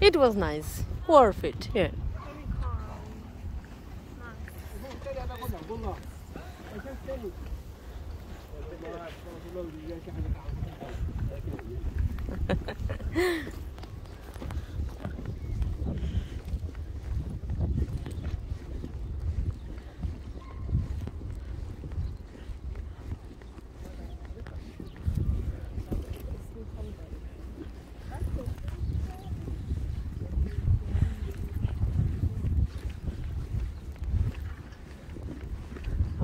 It was nice. Worth it. Yeah.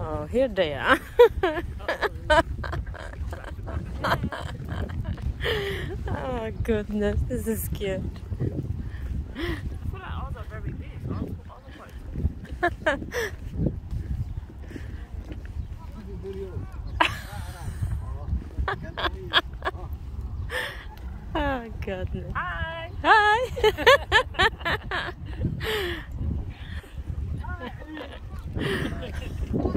Oh, here they are. oh goodness, this is cute. Oh goodness. Hi. Hi.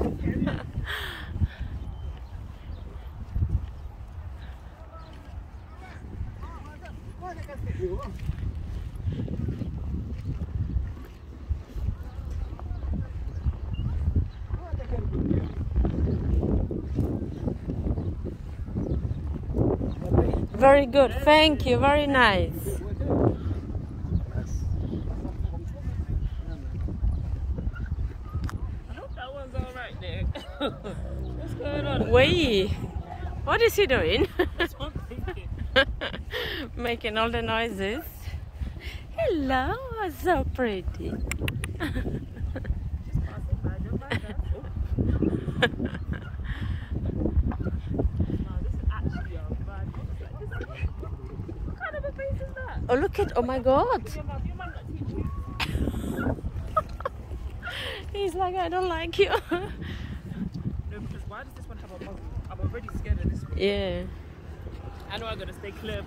Very good. Thank you. Very nice. I hope that one's alright there. What's going on? Wait. What is he doing? That's what I'm thinking. Making all the noises. Hello, so pretty. Just passing by, don't mind that. Oh. Wow, this is actually a bad box. Like, this is- What kind of a face is that? Look at, oh my God. Your mum, your mum not teach you. He's like, I don't like you. No, because why does this one have a muzzle? I'm already scared of this one. yeah. I know I'm gonna stay clear.